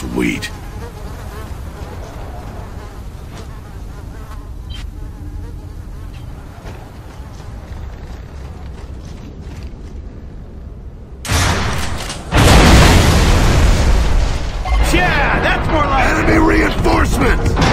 sweet. Yeah, that's more like Enemy reinforcements!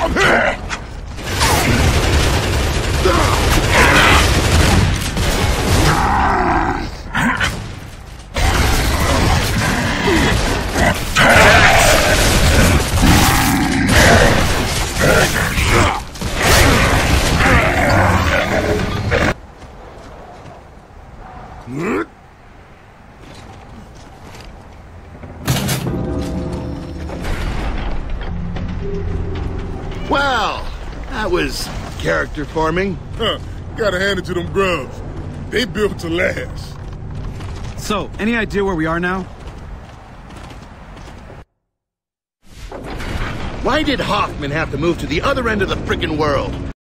Huh? Well, that was character forming. Huh, gotta hand it to them grubs. They built to last. So, any idea where we are now? Why did Hoffman have to move to the other end of the frickin' world?